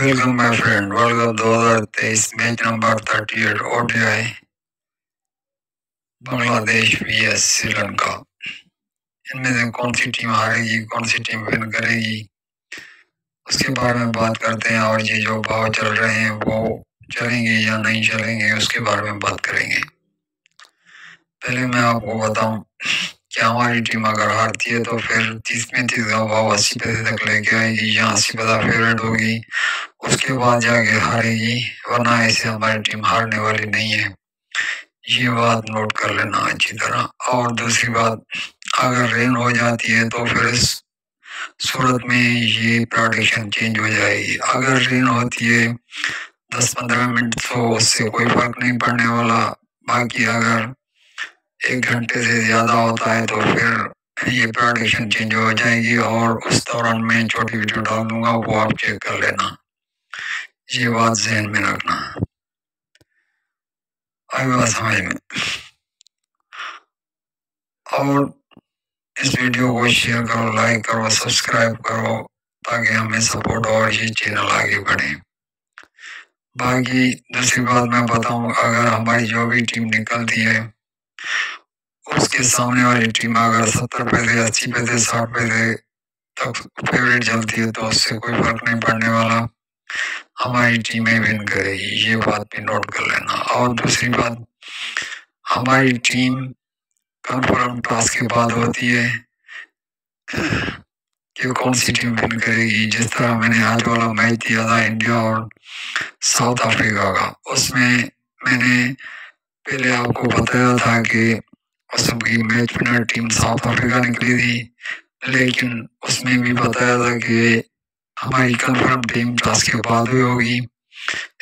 Welcome my friend world cup دو ہزار تیئیس match number thirty eight O D I Bangladesh V S Sri Lanka ان میں سے کون سی ٹیم ہارے گی کون سی ٹیم ون کرے گی اس کے بارے میں بات کرتے ہیں اور یہ جو بھاؤ چل رہے ہیں وہ چلیں گے یا نہیں چلیں گے اس کے بارے میں بات کریں گے پہلے میں آپ کو بتاؤں کہ ہماری ٹیم اگر ہارتی ہے تو پھر تیس پینتیس کا بھاؤ اسی پیسے تک لے کے آئے گی یا اسی پیسہ فیوریٹ ہوگی۔ اس کے بعد جا کے ہارے گی، ورنہ ایسے ہماری ٹیم ہارنے والی نہیں ہے۔ یہ بات نوٹ کر لینا اچھی طرح۔ اور دوسری بات، اگر رین ہو جاتی ہے تو پھر اس صورت میں یہ پراڈکشن چینج ہو جائے گی۔ اگر رین ہوتی ہے دس پندرہ منٹ تو اس سے کوئی فرق نہیں پڑنے والا۔ باقی اگر ایک گھنٹے سے زیادہ ہوتا ہے تو پھر یہ پراڈکشن چینج ہو جائے گی اور اس دوران میں چھوٹی ویڈیو ڈال دوں گا، وہ آپ چیک کر لینا۔ یہ بات ذہن میں رکھنا۔ آئی بات سمجھ میں۔ اور اس ویڈیو کو شیئر کرو، لائک کرو، سبسکرائب کرو تاکہ ہمیں سپورٹ اور یہ چینل آگے بڑھے۔ باقی دوسری بات میں بتاؤں، اگر ہماری جو بھی ٹیم نکلتی ہے اس کے سامنے والی ٹیم اگر ستر پہ پیسے اسی پیسے ساٹھ پیسے تک فیوریٹ چلتی ہے تو اس سے کوئی فرق نہیں پڑنے والا۔ ہماری ٹیمیں ون کرے گی، یہ بات بھی نوٹ کر لینا۔ اور دوسری بات، ہماری ٹیم کنفرم ٹاس کے بعد ہوتی ہے۔ کہ کون سی ٹیم ون کرے گی؟ جس طرح میں نے آج والا میچ دیا تھا انڈیا اور ساؤتھ افریقہ کا، اس میں میں نے پہلے آپ کو بتایا تھا کہ اس کی match winner team South Africa نکلی تھی لیکن اس میں بھی بتایا تھا کہ ہماری کنفرم ٹیم ٹاس کے بعد ہوئی ہوگی۔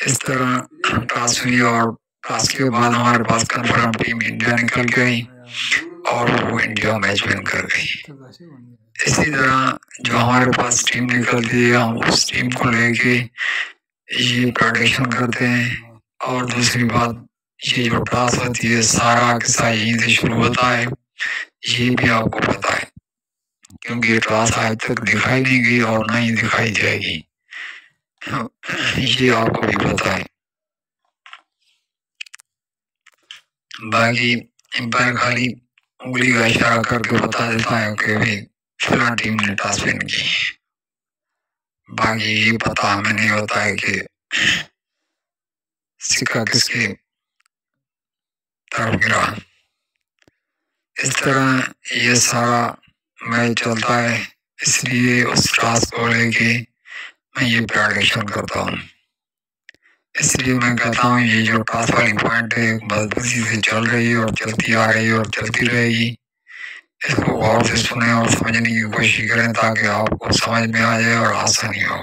اس طرح ٹاس ہوئی اور ٹاس کے بعد ہمارے پاس کنفرم ٹیم انڈیا نکل گئی اور وہ انڈیا میچ ون کر گئی۔ اسی طرح جو ہمارے پاس ٹیم نکلتی ہے ہم اس ٹیم کو لے کے یہ پروڈکشن کرتے ہیں۔ اور دوسری بات یہ جو ٹاس ہوتی ہے سارا قصہ یہیں سے شروع ہوتا ہے یہ بھی آپ کو پتا ہے کیونکہ یہ ٹاس آج تک دکھائی نہیں گئی اور نہ ہی دکھائی جائے گی یہ آپ کو بھی پتا ہے باقی امپائر خالی انگلی کا اشارہ کر کے بتا دیتا ہے کہ بھی فلاں ٹیم نے ٹاس ون کی باقی یہ پتا ہمیں نہیں ہوتا ہے کہ سکہ کس کے طرف گرا اس طرح یہ سارا میچ چلتا ہے، اس لیے اس ٹاس کو لے کے میں یہ پریڈکشن کرتا ہوں۔ اس لیے میں کہتا ہوں، یہ جو ٹاس والی پوائنٹ ہے مضبوطی سے چل رہی ہے اور چلتی آ رہی ہے اور چلتی رہے گی۔ اس کو غور سے سنیں اور سمجھنے کی کوشش کریں تاکہ آپ کو سمجھ میں آ جائے اور آسانی ہو۔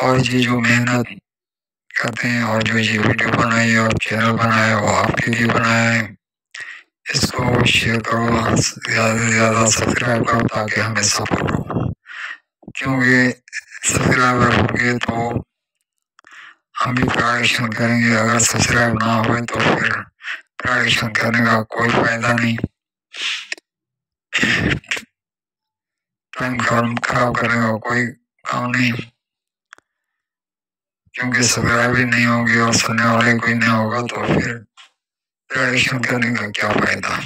اور یہ جو محنت کرتے ہیں اور جو یہ ویڈیو بنائی اور چینل بنایا وہ آپ کے لیے بنایا ہے۔ اس کو شیئر کرو، زیادہ سے زیادہ سبسکرائب کرو تاکہ ہمیں سپورٹ ہو۔ کیونکہ سبسکرائبر ہوں گے تو ہم بھی پراڈکشن کریں گے۔ اگر سبسکرائب نہ ہوئے تو پھر پراڈکشن کرنے کا کوئی فائدہ نہیں۔ ٹائم خراب کرنے کا کوئی کام نہیں۔ کیونکہ سبسکرائب ہی نہیں ہوگی اور سننے والے کوئی نہیں ہوگا تو پھر پریڈکشن کرنے کا کیا فائدہ؟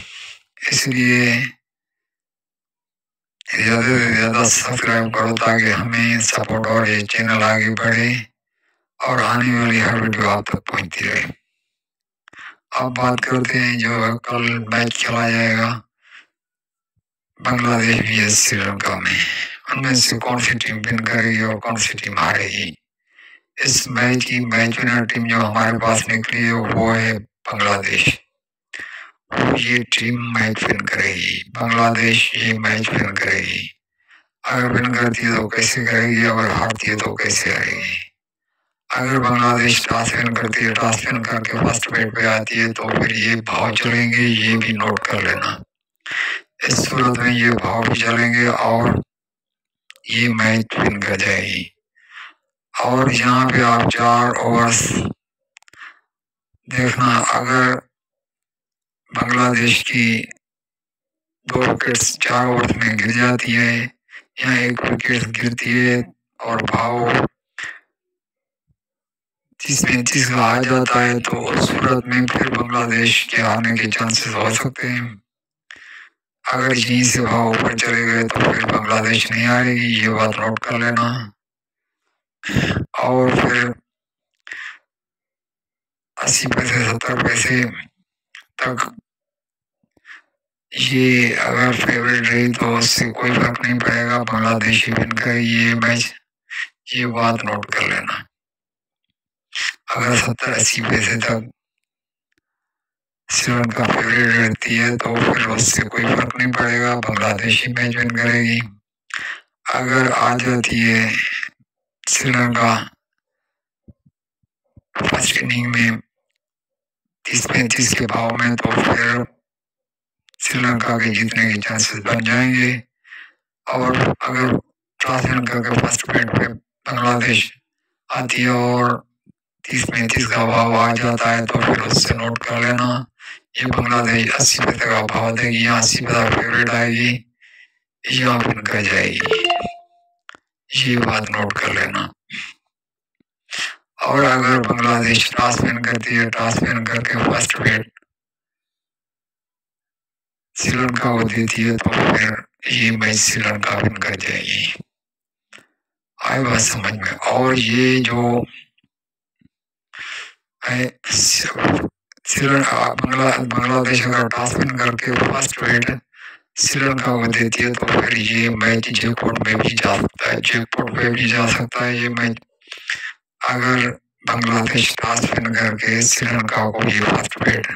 اس لیے زیادہ سے زیادہ سبسکرائب کرو تاکہ ہمیں سپورٹ اور یہ چینل آگے بڑھے اور آنے والی ہر ویڈیو آپ تک پہنچتی رہے۔ اب بات کرتے ہیں جو کل میچ کھیلا جائے گا بنگلہ دیش بھی سری لنکا میں۔ ان میں سے کون سی ٹیم ون کرے گی اور کون سی ٹیم ہارے گی؟ اس میچ کی میچ ونر ٹیم جو ہمارے پاس نکلی ہے، وہ ہے بنگلہ دیش وہ یہ ٹیم میچ ون کرے گی۔ بنگلہ دیش یہ میچ ون کرے گی۔ اگر ون کرتی ہے تو کیسے کرے گی؟ اگر ہارتی ہے تو کیسے آئے گی؟ اگر بنگلہ دیش ٹاس ون کرتی ہے، ٹاس ون کر کے فرسٹ بیٹ پہ آتی ہے تو پھر یہ بھاؤ چلیں گے، یہ بھی نوٹ کر لینا۔ اس صورت میں یہ بھاؤ بھی چلیں گے اور یہ میچ ون کر جائے گی۔ اور یہاں پہ آپ چار اوورس دیکھنا، اگر بنگلہ دیش کی دو وکٹس چار اوورس میں گر جاتی ہے یا ایک وکٹ گرتی ہے اور بھاؤ تیس پینتیس کا آ جاتا ہے تو اس صورت میں پھر بنگلہ دیش کے آنے کے چانسز ہو سکتے ہیں۔ اگر یہیں سے بھاؤ اوپر چلے گئے تو پھر بنگلہ دیش نہیں آئے گی، یہ بات نوٹ کر لینا۔ اور پھر اسی پیسے ستر پیسے تک یہ اگر فیوریٹ رہی تو اس سے کوئی فرق نہیں پڑے گا۔ بنگلہ دیشی بن کر یہ میچ یہ بات نوٹ کر لینا۔ اگر ستر اسی پیسے تک سیون کا فیوریٹ رہتی ہے تو پھر اس سے کوئی فرق نہیں پڑے گا۔ بنگلہ دیشی میچ ون کرے گی۔ اگر آ جاتی ہے سری لنکا فرسٹ اننگ میں تیس پینتیس کے بھاؤ میں تو پھر سری لنکا کے جیتنے کے چانسز بن جائیں گے اور اگر ٹاس کر کے فرسٹ پہ بنگلہ دیش آتی ہے اور تیس پینتیس کا بھاؤ آ جاتا ہے تو پھر اس سے نوٹ کر لینا یہ بنگلہ دیش اسی پیسے کا بھاؤ دے گی یہاں اسی پیسہ فیوریٹ آئے گی یہاں پھر کر جائے گی یہ بات نوٹ کر لینا۔ اور اگر بنگلہ دیش ٹاس کرتی ہے ٹاس کر کے فرسٹ ویٹ سری لنکا کو دیتی ہے، تو پھر یہ میچ سری لنکا ون کر جائے گی۔ آئے بات سمجھ میں۔ اور یہ جو بنگلہ دیش اگر ٹاس کر کے فرسٹ ویٹ سری لنکا کو دیتی ہے تو پھر یہ میچ جے پورٹ میں بھی جا سکتا ہے جے پورٹ میں بھی جا سکتا ہے یہ میچ اگر بنگلہ دیش ٹاس کر کے سری لنکا کو یہ فرسٹ ویٹ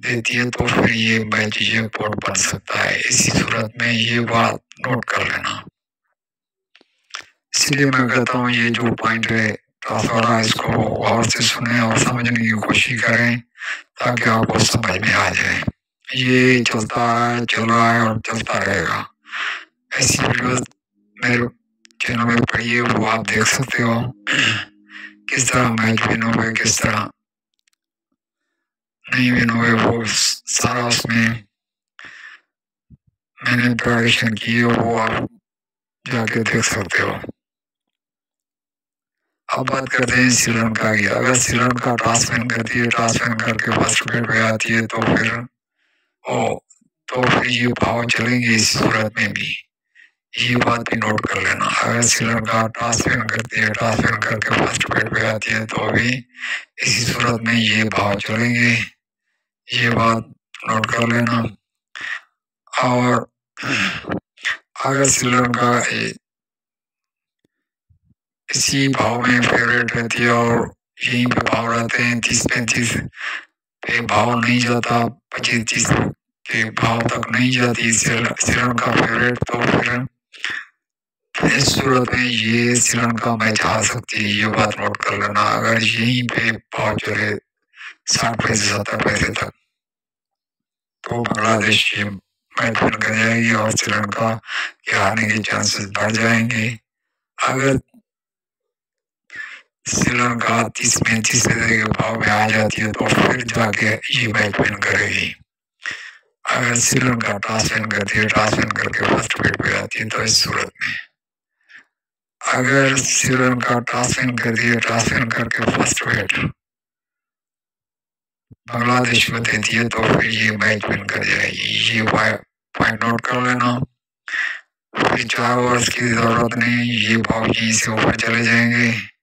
دیتی ہے تو پھر یہ میچ جے پورٹ بن سکتا ہے۔ اسی صورت میں یہ بات نوٹ کر لینا۔ اسی لیے میں کہتا ہوں یہ جو پوائنٹ ہے تھوڑا اس کو غور سے سنیں اور سمجھنے کی کوشش کریں تاکہ آپ کو سمجھ میں آ جائے۔ یہ چلتا ہے چل رہا ہے اور چلتا رہے گا ایسی ویڈیوز میرے چینل میں پڑھیے وہ آپ دیکھ سکتے ہو کس طرح میچ ون ہوئے کس طرح نہیں ون ہوئے وہ سارا اس میں میں نے پریپریشن کی ہے وہ آپ جا کے دیکھ سکتے ہو اب بات کرتے ہیں سری لنکا کی اگر سری لنکا ٹاس وین کرتی ہے ٹاس وین کر کے فرسٹ وکٹ پہ آتی ہے تو پھر او، تو پھر یہ بھاؤ چلیں گے اس صورت میں بھی۔ یہ بات بھی نوٹ کر لینا۔ اگر سری لنکا ٹاس وین کرتی ہے ٹاس وین کر کے فرسٹ وکٹ پہ آتی ہے تو بھی اسی صورت میں یہ بھاؤ چلیں گے۔ یہ بات نوٹ کر لینا۔ اور اگر سری لنکا اسی بھاؤ میں فیوریٹ رہتی ہے اور یہیں پہ بھاؤ رہتے ہیں، تیس پینتیس پہ بھاؤ نہیں جاتا، پچیس تیس کے بھاؤ تک نہیں جاتی سیلن کا فیوریٹ تو پھر اس صورت میں یہ سیلن کا میچ آ سکتی ہے، یہ بات نوٹ کر لینا۔ اگر یہیں پہ بھاؤ چلے، ساٹھ پیسے، ستر پیسے تک، تو بنگلہ دیش یہ میچ بن کر جائے گی اور سری لنکا کے آنے کے چانسز بڑھ جائیں گے۔ اگر سری لنکا تیس پینتیس کے بھاؤ میں آ جاتی ہے تو پھر جا کے یہ میچ ون کرے گی۔ اگر سری لنکا ٹاس ون کرتی ہے ٹاس ون کر کے فرسٹ ویٹ پہ آتی ہے تو اس صورت میں۔ اگر سری لنکا ٹاس ون کرتی ہے ٹاس ون کر کے فرسٹ ویٹ بنگلہ دیش کو دیتی ہے تو پھر یہ میچ ون کر جائے گی۔ یہ پوائنٹ نوٹ کر لینا۔ پھر چار اوورس کی ضرورت نہیں، یہ بھاؤ یہیں سے اوپر چلے جائیں گے۔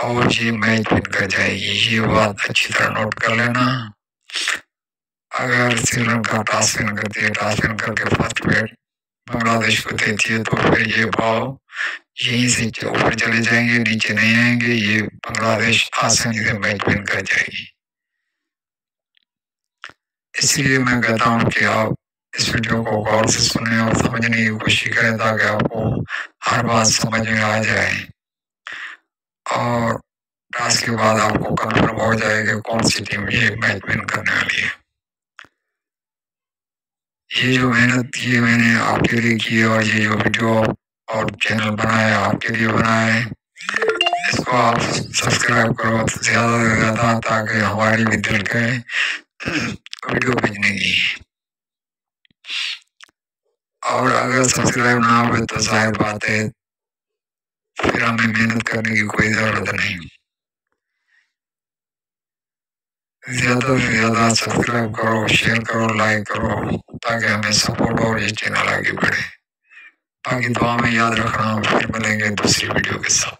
اور یہ میچ بن کر جائے گی یہ بات اچھی طرح نوٹ کر لینا اگر سری لنکا ٹاس ون کرتی ہے ٹاس ون کر کے فرسٹ ویٹ بنگلہ دیش کو دیتی ہے تو پھر یہ بھاؤ یہیں سے اوپر چلے جائیں گے نیچے نہیں آئیں گے یہ بنگلہ دیش آسانی سے میچ بن کر جائے گی اس لیے میں کہتا ہوں کہ آپ اس ویڈیو کو غور سے سنیں اور سمجھنے کی کوشش کریں تاکہ آپ کو ہر بات سمجھ میں آ جائے اور ٹاس کے بعد آپ کو کنفرم ہو جائے کہ کون سی ٹیم یہ میچ ون کرنے والی ہے یہ جو محنت کی ہے میں نے آپ کے لیے کی ہے اور یہ جو ویڈیو اور چینل بنایا، آپ کے لیے بنایا ہے، اس کو آپ سبسکرائب کرو، زیادہ سے زیادہ تاکہ ہماری بھی دل کرے۔ ویڈیو بھیجنے کی۔ اور اگر سبسکرائب نہ ہوئے تو ظاہر بات ہے پھر ہمیں محنت کرنے کی کوئی ضرورت نہیں زیادہ سے زیادہ سبسکرائب کرو شیئر کرو لائک کرو تاکہ ہمیں سپورٹ اور یہ چینل آگے بڑھے باقی دعا میں یاد رکھنا پھر ملیں گے دوسری ویڈیو کے ساتھ